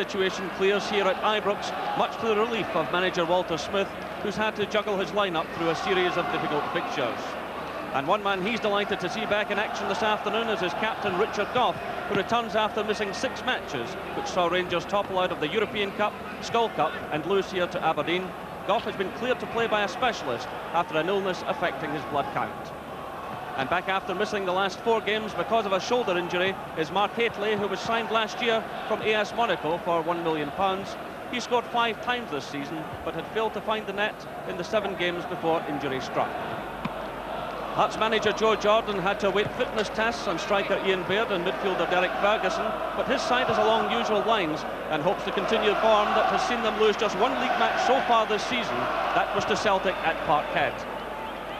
situation clears here at Ibrox, much to the relief of manager Walter Smith, who's had to juggle his lineup through a series of difficult fixtures. And one man he's delighted to see back in action this afternoon is his captain Richard Gough, who returns after missing six matches, which saw Rangers topple out of the European Cup, Skol Cup and lose here to Aberdeen. Gough has been cleared to play by a specialist after an illness affecting his blood count. And back after missing the last four games because of a shoulder injury is Mark Hateley, who was signed last year from AS Monaco for £1 million. He scored five times this season, but had failed to find the net in the seven games before injury struck. Hearts manager Joe Jordan had to await fitness tests on striker Ian Baird and midfielder Derek Ferguson, but his side is along usual lines and hopes to continue form that has seen them lose just one league match so far this season. That was to Celtic at Parkhead.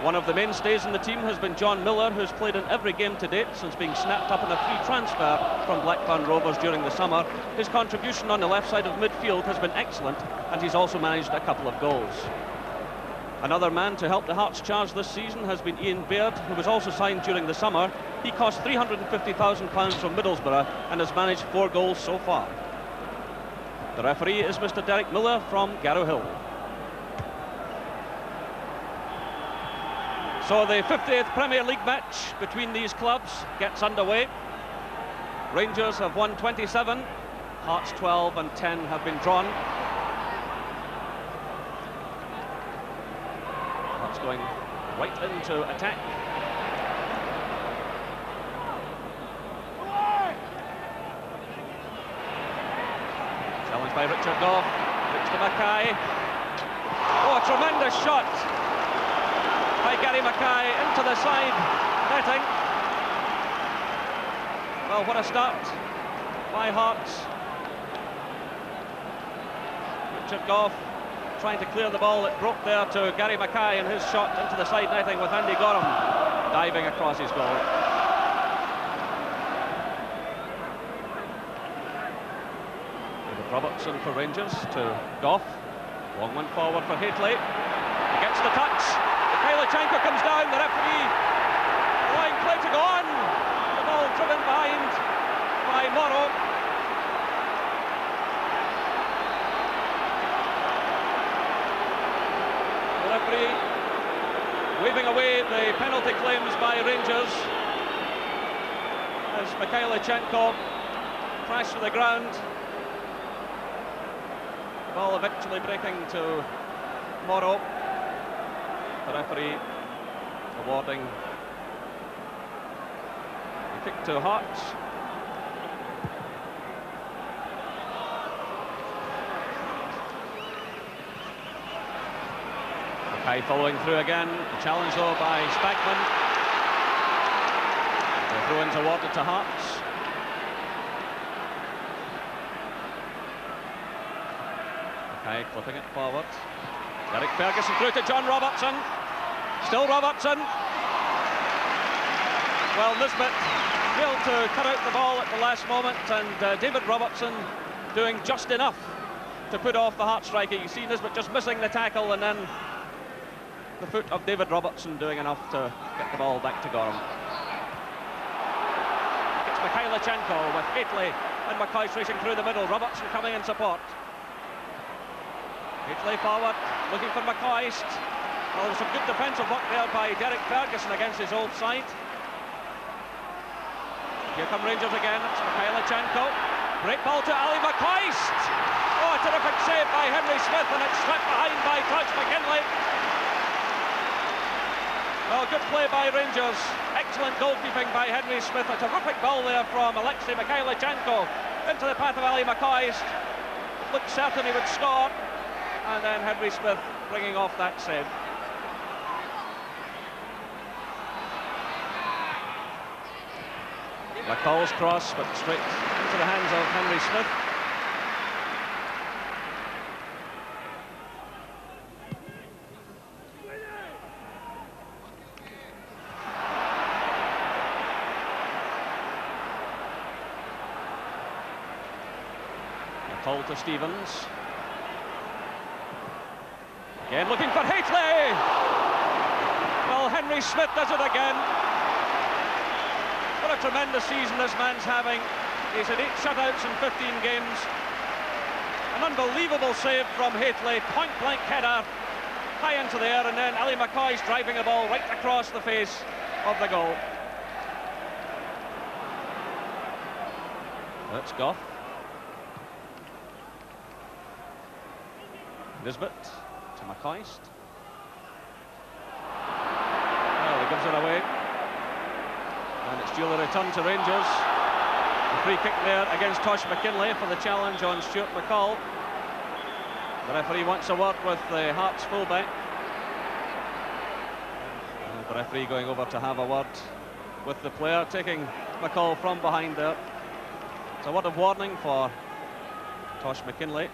One of the mainstays in the team has been John Miller, who's played in every game to date since being snapped up in a free transfer from Blackburn Rovers during the summer. His contribution on the left side of midfield has been excellent, and he's also managed a couple of goals. Another man to help the Hearts charge this season has been Ian Baird, who was also signed during the summer. He cost £350,000 from Middlesbrough and has managed four goals so far. The referee is Mr Derek Miller from Garrow Hill. So the 50th Premier League match between these clubs gets underway. Rangers have won 27, Hearts 12 and 10 have been drawn. Hearts going right into attack. Challenged by Richard Gough, Rich Mackay. Oh, a tremendous shot by Gary Mackay into the side netting. Well, what a start by Hearts. Richard Gough trying to clear the ball. It broke there to Gary Mackay and his shot into the side netting with Andy Goram diving across his goal. Robertson for Rangers to Gough. Long one forward for Hateley. He gets the touch. Mikhailichenko comes down, the referee allowing play to go on. The ball driven behind by Morrow. The referee waving away the penalty claims by Rangers as Mikhailichenko crashed to the ground. The ball eventually breaking to Morrow. The referee awarding a kick to Hearts. Okay, following through again. The challenge though by Spackman. The throw-in's water to Hearts. Okay, clipping it forward. Derek Ferguson through to John Robertson. Still Robertson. Well, Nisbet failed to cut out the ball at the last moment, and uh, David Robertson doing just enough to put off the Heart striker. You see Nisbet just missing the tackle, and then the foot of David Robertson doing enough to get the ball back to Goram. It's Mikhailichenko with Hateley and McCoist racing through the middle. Robertson coming in support. Hateley forward, looking for McCoist. Well, there's some good defensive work there by Derek Ferguson against his old side. Here come Rangers again, it's Mikhailichenko. Great ball to Ali McCoist. Oh, a terrific save by Henry Smith, and it's swept behind by Tosh McKinlay. Well, good play by Rangers. Excellent goalkeeping by Henry Smith. A terrific ball there from Alexei Mikhailichenko into the path of Ali McCoist. Looked certain he would score and then Henry Smith bringing off that save. McCall's cross, but straight into the hands of Henry Smith. McCall to Stevens. Again looking for Hateley. Well, Henry Smith does it again. What a tremendous season this man's having. He's had eight shutouts in 15 games. An unbelievable save from Hateley, point-blank header, high into the air, and then Ali McCoist's driving a ball right across the face of the goal. That's Gough. Nisbet to McCoist. Well, he gives it away. And it's duly returned to Rangers. The free kick there against Tosh McKinlay for the challenge on Stuart McCall. The referee wants a word with the Hearts fullback. And the referee going over to have a word with the player, taking McCall from behind there. It's a word of warning for Tosh McKinlay.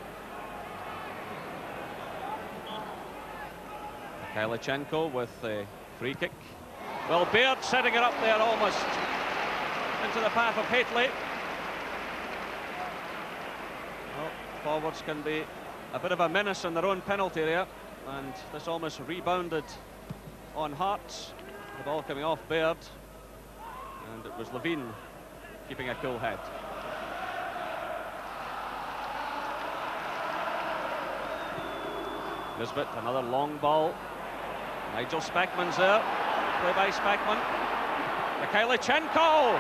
Mikhailichenko with the free kick. Well, Baird setting it up there almost into the path of Hateley. Well, forwards can be a bit of a menace in their own penalty area, and this almost rebounded on Hearts. The ball coming off Baird, and it was Levein keeping a cool head. Nisbet, another long ball. Nigel Spackman's there. Play by Spackman. Mikhailichenko!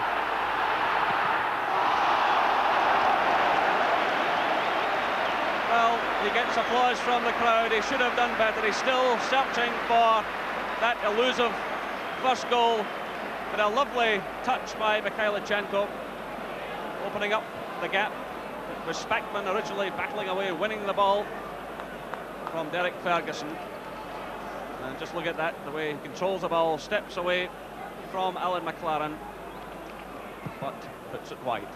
Well, he gets applause from the crowd. He should have done better. He's still searching for that elusive first goal. But a lovely touch by Mikhailichenko, opening up the gap. It was Spackman originally battling away, winning the ball from Derek Ferguson. And just look at that, the way he controls the ball, steps away from Alan McLaren, but puts it wide.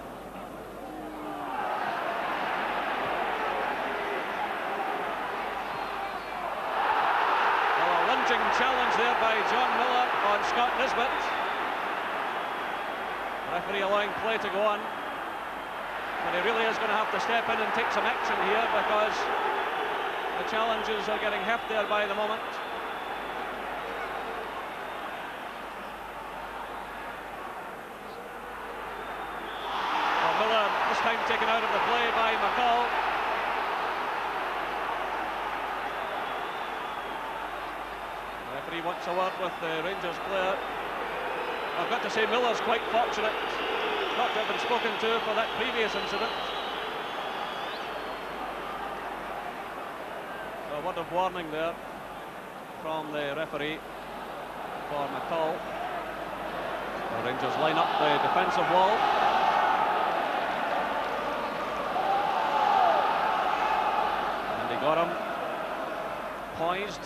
Well, a lunging challenge there by John Miller on Scott Nisbet. Referee allowing play to go on. But he really is going to have to step in and take some action here because the challenges are getting heft there by the moment. Well, Miller this time taken out of the play by McCall. The referee wants a word with the Rangers player. I've got to say Miller's quite fortunate not to have been spoken to for that previous incident. A word of warning there from the referee for McCall. The Rangers line up the defensive wall. Him poised.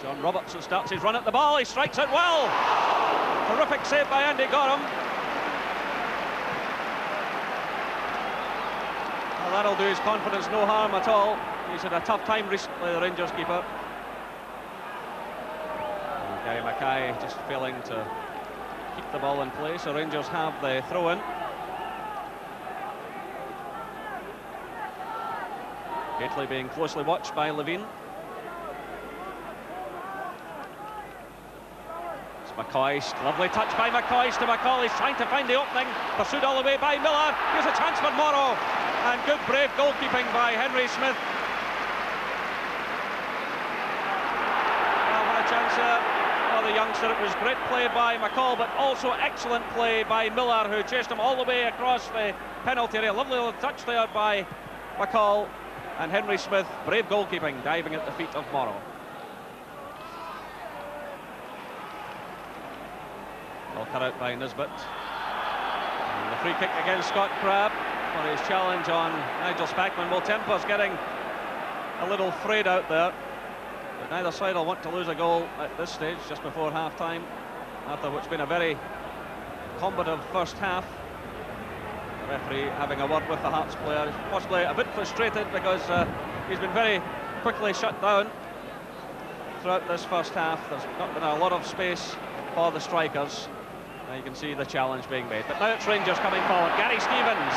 John Robertson starts his run at the ball. He strikes it well. Terrific save by Andy Goram. Well, that'll do his confidence no harm at all. He's had a tough time recently, the Rangers keeper. And Gary Mackay just failing to keep the ball in place. So Rangers have the throw in. Hateley being closely watched by Levein. It's McCoist, lovely touch by McCoist to McCall. He's trying to find the opening. Pursued all the way by Miller. Here's a chance for Morrow. And good brave goalkeeping by Henry Smith. Well, what a chance there for the youngster. It was great play by McCall, but also excellent play by Miller, who chased him all the way across the penalty area. Lovely little touch there by McCall. And Henry Smith, brave goalkeeping, diving at the feet of Morrow. Well cut out by Nisbet. And the free kick against Scott Crabb for his challenge on Nigel Spackman. Well, Temper's getting a little frayed out there. But neither side will want to lose a goal at this stage, just before half-time, after what's been a very combative first half. Referee having a word with the Hearts player, He's possibly a bit frustrated because uh, he's been very quickly shut down throughout this first half. There's not been a lot of space for the strikers. Now you can see the challenge being made. But now it's Rangers coming forward. Gary Stevens.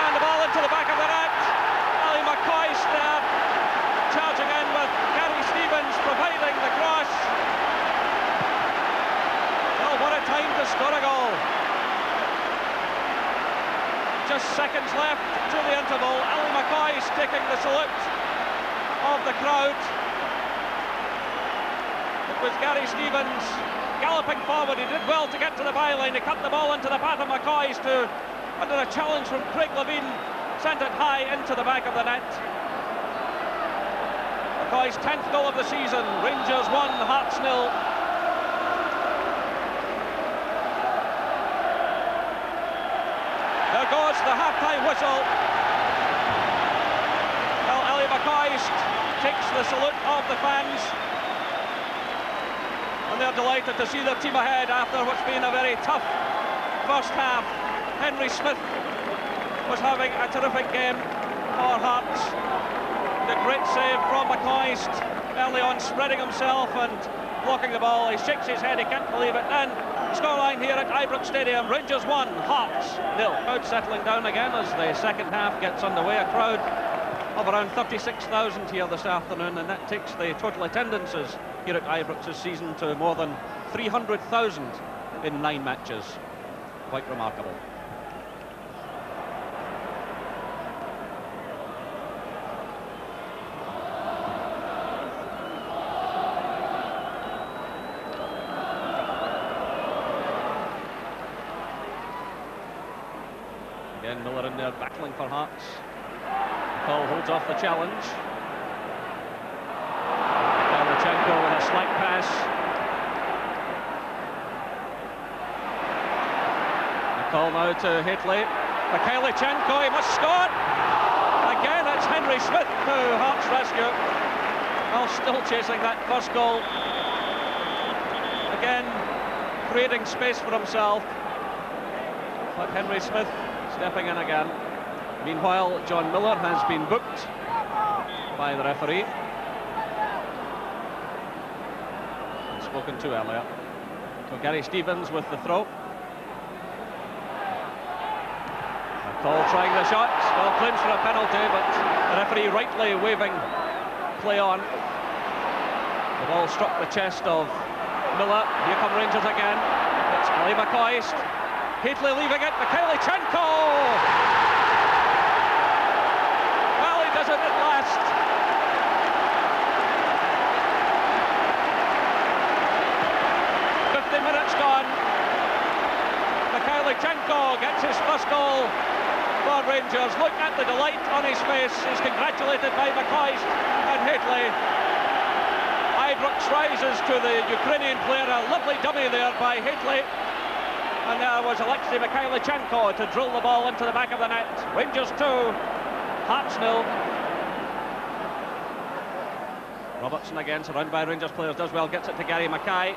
And the ball into the back of the net. Ali McCoist there charging in with Gary Stevens providing the cross. Well, what a time to score a goal. Just seconds left to the interval. Ali McCoist taking the salute of the crowd. It was Gary Stevens galloping forward. He did well to get to the byline. He cut the ball into the path of McCoist, who, under a challenge from Craig Levein, sent it high into the back of the net. McCoist's 10th goal of the season. Rangers 1, Hearts nil. There goes the half-time whistle. Well, Ali McCoist takes the salute of the fans. And they're delighted to see their team ahead after what's been a very tough first half. Henry Smith was having a terrific game for Hearts. The great save from McCoist early on, spreading himself and blocking the ball. He shakes his head, he can't believe it. And scoreline here at Ibrox Stadium, Rangers 1, Hearts nil. Crowd settling down again as the second half gets underway. A crowd of around 36,000 here this afternoon, and that takes the total attendances here at Ibrox this season to more than 300,000 in nine matches. Quite remarkable. Again, Miller in there battling for Hearts. Paul holds off the challenge. Pavlyuchenko with a slight pass. The call now to Hateley. Mikhailichenko, he must score! Again, it's Henry Smith who Hearts rescue. Well, still chasing that first goal. Again, creating space for himself. But Henry Smith stepping in again. Meanwhile, John Miller has been booked by the referee. And spoken to earlier. So Gary Stevens with the throw. Call trying the shot. Well, claims for a penalty, but the referee rightly waving play on. The ball struck the chest of Miller. Here come Rangers again. It's Billy McCoist. Hateley leaving it. Mikhailichenko! Well, he does it at last. Fifty minutes gone. Mikhailichenko gets his first goal for Rangers. Look at the delight on his face. He's congratulated by McCoist and Hateley. Ibrox rises to the Ukrainian player. A lovely dummy there by Hateley. And there was Alexei Mikhailichenko to drill the ball into the back of the net. Rangers 2, Hearts nil. Robertson again, surrounded by Rangers players, does well, gets it to Gary Mackay.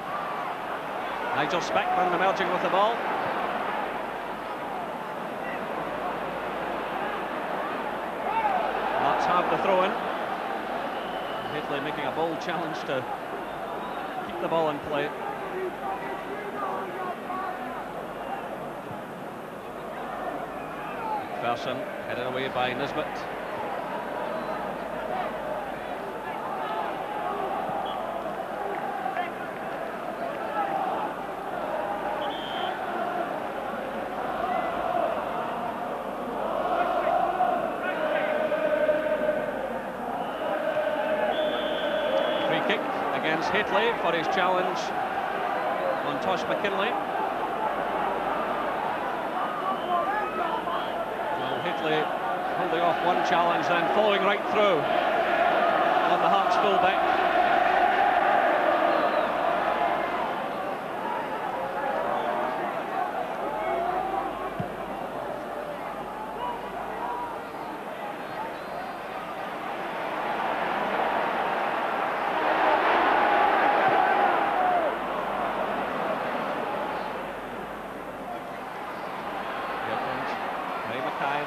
Nigel Spackman emerging with the ball. Hearts have the throw in. Hateley making a bold challenge to keep the ball in play. McPherson headed away by Nisbet. Free kick against Hateley for his challenge on Tosh McKinlay. Hateley holding off one challenge, then following right through on the Hearts fullback.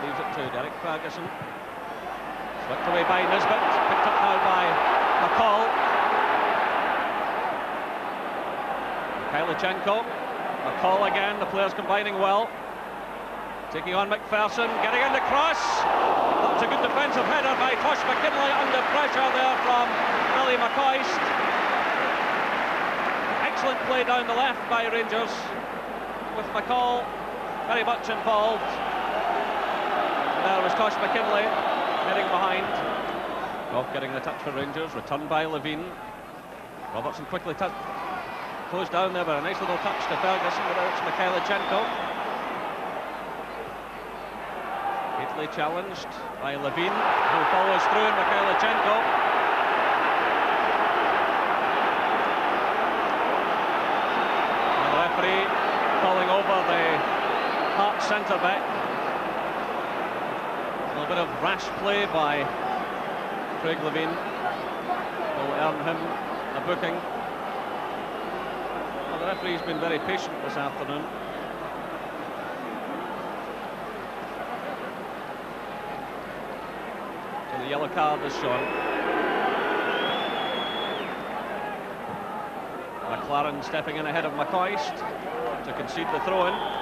leaves it to Ferguson. Swept away by Nisbet, picked up now by McCall. Mikhailichenko. McCall again, the players combining well. Taking on McPherson, getting in the cross. That was a good defensive header by Tosh McKinlay under pressure there from Billy McCoist. Excellent play down the left by Rangers with McCall very much involved. There was Tosh McKinlay heading behind. Gough getting the touch for Rangers, returned by Levein. Robertson quickly touched, closed down there, but a nice little touch to Ferguson, but it's Mikhailichenko. Hateley challenged by Levein, who follows through, and Mikhailichenko referee calling over the Heart centre back. A little bit of rash play by Craig Levein will earn him a booking. Well, the referee's been very patient this afternoon. So the yellow card is shown. McLaren stepping in ahead of McCoist to concede the throw-in.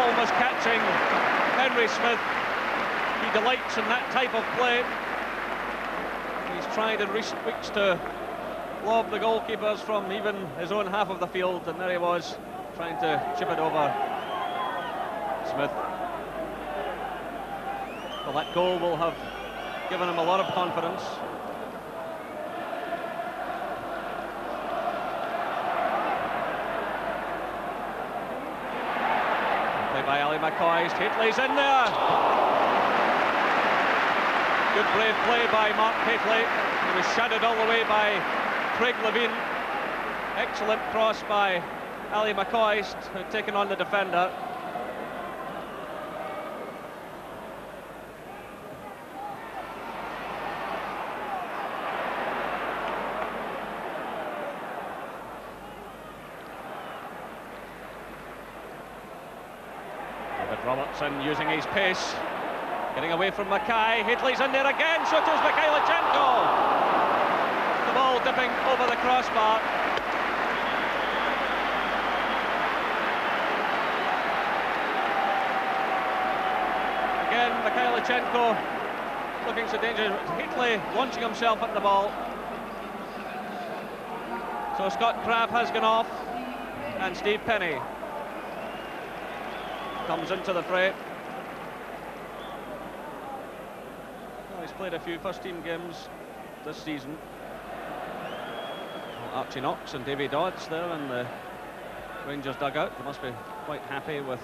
Almost catching Henry Smith. He delights in that type of play. He's tried in recent weeks to lob the goalkeepers from even his own half of the field, and there he was, trying to chip it over Smith. Well, that goal will have given him a lot of confidence. By Ali McCoist. Hateley's in there. Good brave play by Mark Hateley. He was shadowed all the way by Craig Levein. Excellent cross by Ali had taken on the defender. Robertson using his pace. Getting away from Mackay. Hateley's in there again. So too's Mikhailichenko. The ball dipping over the crossbar. Again, Mikhailichenko looking so dangerous. Hateley launching himself at the ball. So Scott Crabb has gone off. And Steve Penney comes into the fray. Well, he's played a few first-team games this season. Archie Knox and Davy Dodds there in the Rangers dugout. They must be quite happy with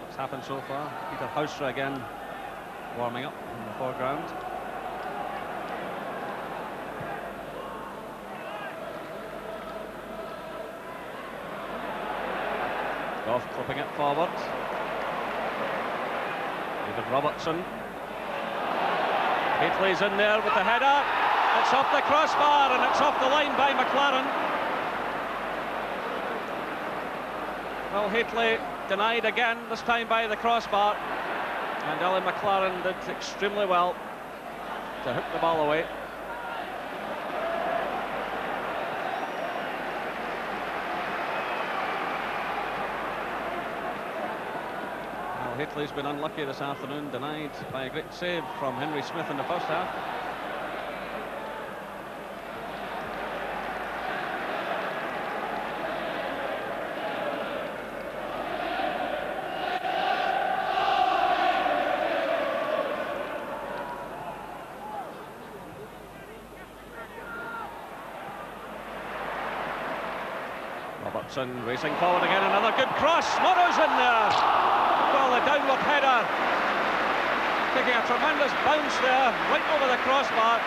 what's happened so far. Peter Huistra again warming up in the foreground. Gough clipping it forward. David Robertson. Hateley's in there with the header. It's off the crossbar and it's off the line by McLaren. Well, Hateley denied again, this time by the crossbar. And Alan McLaren did extremely well to hook the ball away. Hateley's been unlucky this afternoon, denied by a great save from Henry Smith in the first half. Robertson racing forward again, another good cross, Morrow's in there! Well, a downward header. Taking a tremendous bounce there, right over the crossbar.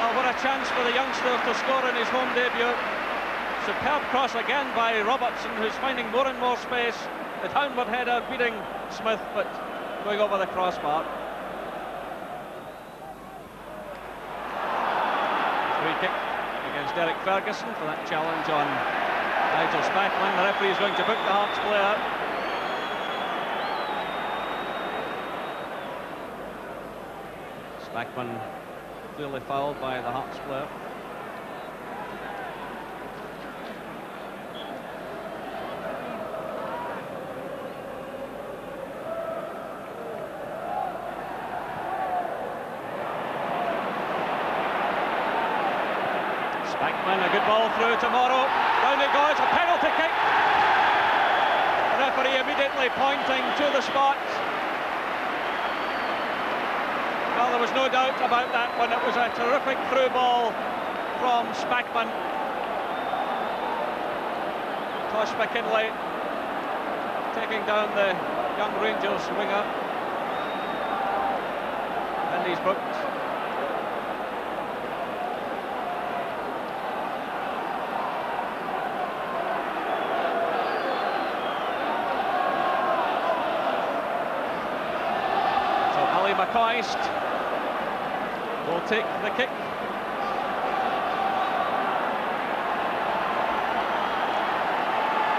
Oh, what a chance for the youngster to score in his home debut. Superb cross again by Robertson, who's finding more and more space. The downward header beating Smith, but going over the crossbar. Free kick against Derek Ferguson for that challenge on Nigel Spackman. The referee is going to book the Hearts player. Spackman clearly fouled by the Hearts player. Spackman, a good ball through to Morrow. Down it goes, a penalty kick. Referee immediately pointing to the spot. Well, there was no doubt about that one. It was a terrific through ball from Spackman. Tosh McKinlay taking down the young Rangers winger. And he's booked. McCoist take the kick.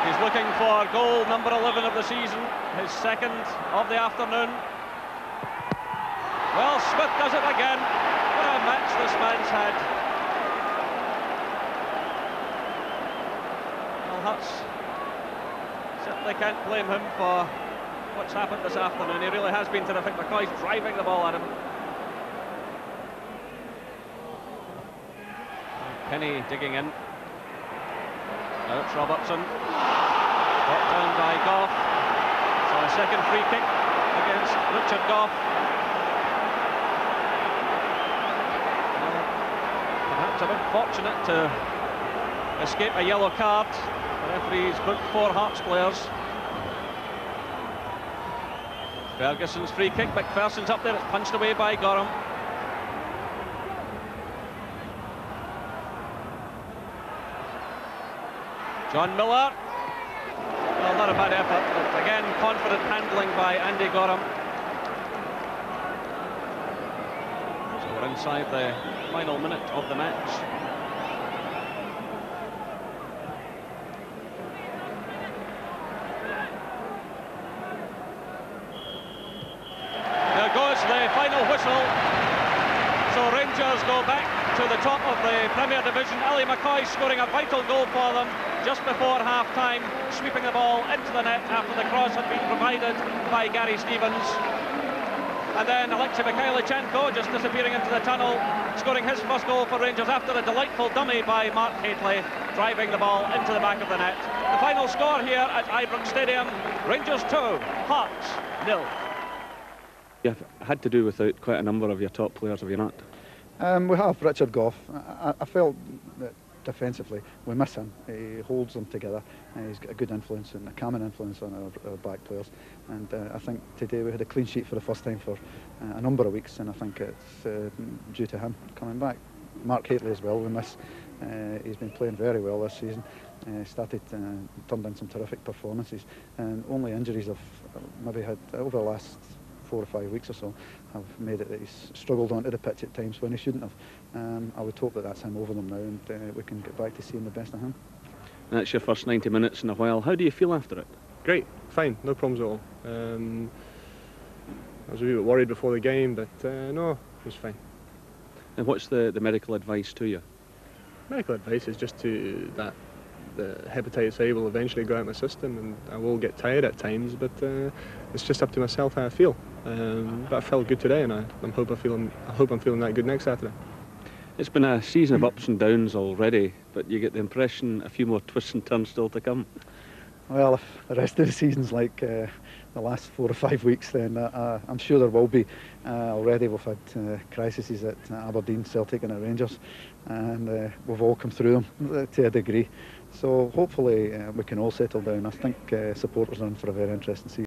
He's looking for goal number 11 of the season, his second of the afternoon. Well, Smith does it again. What a match this man's had. Well, Huts certainly can't blame him for what's happened this afternoon. He really has been terrific. McCoist driving the ball at him. Penney digging in. Now it's Robertson. Brought down by Gough. So a second free kick against Richard Gough. perhaps a bit fortunate to escape a yellow card. The referee's booked four Hearts players. Ferguson's free kick, McPherson's up there, it's punched away by Goram. John Miller. Well, not a bad effort, but again, confident handling by Andy Goram. So we're inside the final minute of the match. whistle. So Rangers go back to the top of the Division. Ally McCoist scoring a vital goal for them just before half-time, sweeping the ball into the net after the cross had been provided by Gary Stevens. And then Alexei Mikhailichenko just disappearing into the tunnel, scoring his first goal for Rangers after a delightful dummy by Mark Hateley, driving the ball into the back of the net. The final score here at Ibrox Stadium, Rangers 2, Hearts nil. You've had to do without quite a number of your top players, have you not? Um, we have Richard Gough. I, I, felt that defensively we miss him. He holds them together. And he's got a good influence and a calming influence on our, our back players. And uh, I think today we had a clean sheet for the first time for uh, a number of weeks, and I think it's uh, due to him coming back. Mark Hateley as well. We miss. Uh, he's been playing very well this season. Uh, started uh, turned in some terrific performances, and only injuries have maybe had over the last four or five weeks or so have made it that he's struggled onto the pitch at times when he shouldn't have. Um, I would hope that that's him over them now and uh, we can get back to seeing the best of him. That's your first 90 minutes in a while. How do you feel after it? Great, fine, no problems at all. Um, I was a wee bit worried before the game, but uh, no, it was fine. And what's the, the medical advice to you? Medical advice is just to that the hepatitis A will eventually go out of my system and I will get tired at times, but uh, it's just up to myself how I feel. Um, but I felt good today, and I, I'm hope I feeling. I hope I'm feeling that good next Saturday. It's been a season of ups and downs already, but you get the impression a few more twists and turns still to come. Well, if the rest of the season's like uh, the last four or five weeks, then uh, uh I'm sure there will be. Uh, already we've had uh, crises at Aberdeen, Celtic and at Rangers, and uh, we've all come through them to a degree. So hopefully we can all settle down. I think supporters are in for a very interesting season.